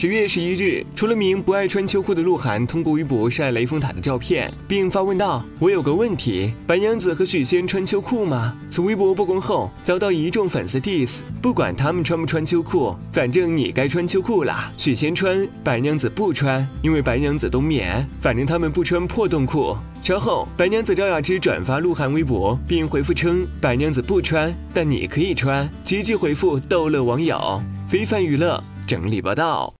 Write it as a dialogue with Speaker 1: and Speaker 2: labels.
Speaker 1: 十月十一日，除了名不爱穿秋裤的鹿晗通过微博晒雷峰塔的照片，并发问道：“我有个问题，白娘子和许仙穿秋裤吗？”此微博曝光后，遭到一众粉丝 diss。不管他们穿不穿秋裤，反正你该穿秋裤了。许仙穿，白娘子不穿，因为白娘子冬眠，反正他们不穿破洞裤。稍后，白娘子赵雅芝转发鹿晗微博，并回复称：“白娘子不穿，但你可以穿。”极致回复逗乐网友。非凡娱乐整理报道。